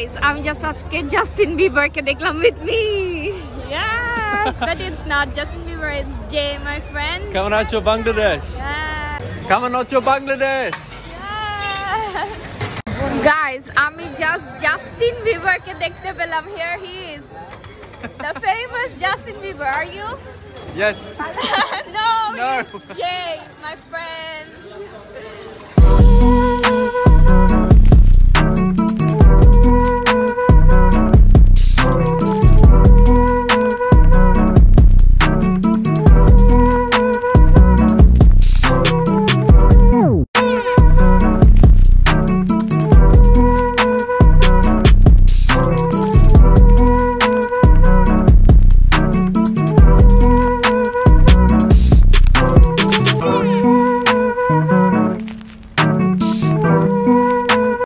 Guys আমি Justin Bieber can they come with me? Yes, but it's not Justin Bieber, it's Jay, my friend. Coming out to Bangladesh. Come Coming out to Bangladesh. Guys, আমি just Justin বিবারকে দেখতে পেলাম here. He is The famous Justin Bieber, are you? Yes. no, No. Yay, Jay, my friend.